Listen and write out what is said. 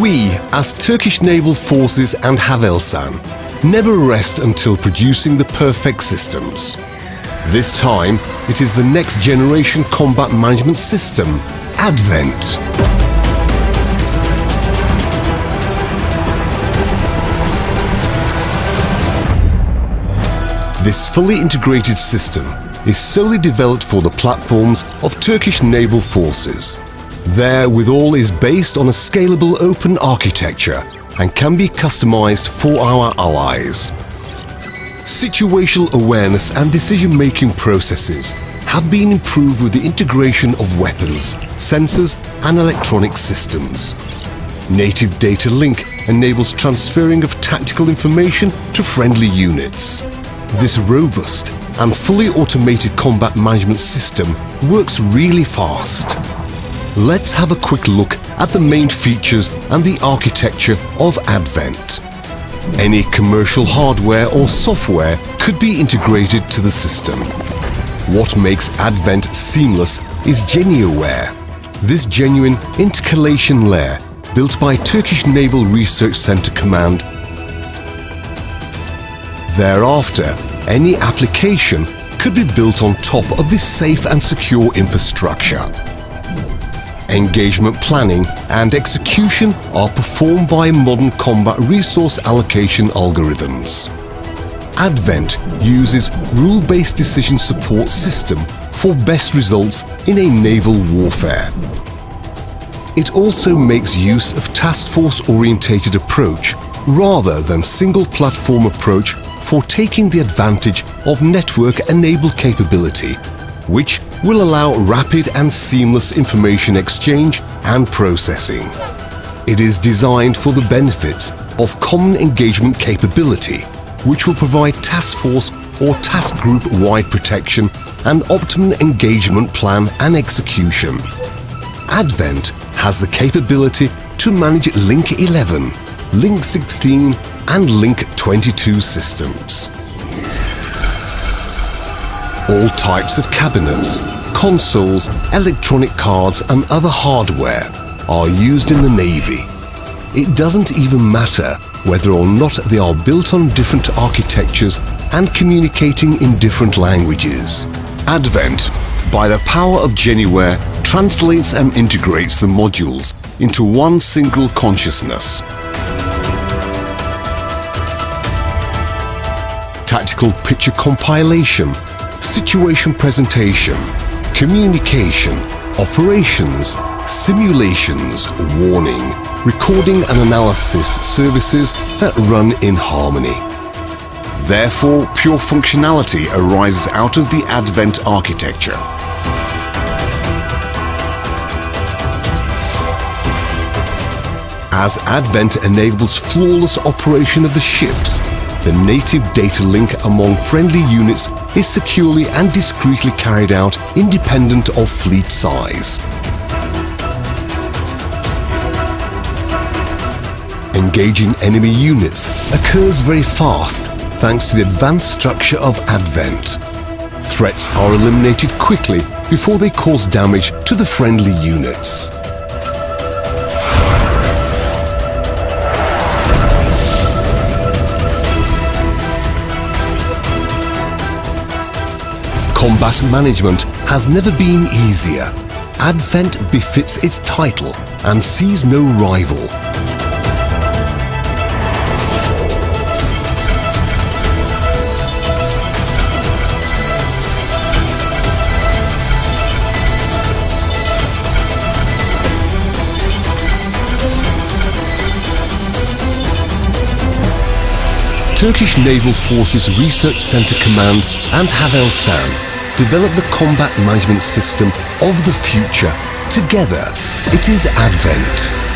We, as Turkish Naval Forces and Havelsan, never rest until producing the perfect systems. This time, it is the next generation combat management system, Advent. This fully integrated system is solely developed for the platforms of Turkish naval forces. There, withal is based on a scalable open architecture and can be customized for our allies. Situational awareness and decision-making processes have been improved with the integration of weapons, sensors and electronic systems. Native Data Link enables transferring of tactical information to friendly units. This robust and fully automated combat management system works really fast. Let's have a quick look at the main features and the architecture of Advent. Any commercial hardware or software could be integrated to the system. What makes Advent seamless is GenuAware. This genuine intercalation layer, built by Turkish Naval Research Center Command. Thereafter, any application could be built on top of this safe and secure infrastructure engagement planning and execution are performed by modern combat resource allocation algorithms. Advent uses rule-based decision support system for best results in a naval warfare. It also makes use of task force orientated approach rather than single platform approach for taking the advantage of network enabled capability, which will allow rapid and seamless information exchange and processing. It is designed for the benefits of common engagement capability, which will provide task force or task group wide protection and optimum engagement plan and execution. Advent has the capability to manage Link 11, Link 16 and Link 22 systems. All types of cabinets, consoles, electronic cards and other hardware are used in the Navy. It doesn't even matter whether or not they are built on different architectures and communicating in different languages. Advent, by the power of GenuAware, translates and integrates the modules into one single consciousness. Tactical picture compilation, situation presentation, communication, operations, simulations, warning, recording and analysis services that run in harmony. Therefore, pure functionality arises out of the Advent architecture. As Advent enables flawless operation of the ships, the native data link among friendly units is securely and discreetly carried out independent of fleet size. Engaging enemy units occurs very fast thanks to the advanced structure of Advent. Threats are eliminated quickly before they cause damage to the friendly units. Combat management has never been easier. Advent befits its title and sees no rival. Turkish Naval Forces Research Center Command and Havelsan develop the combat management system of the future. Together, it is Advent.